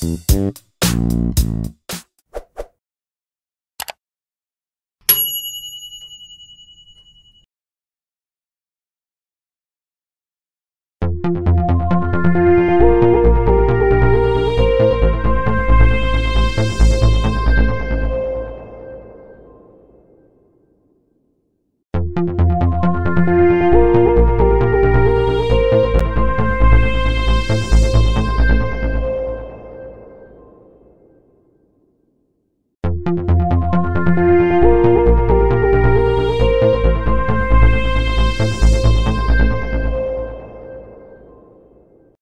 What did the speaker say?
Mm-hmm.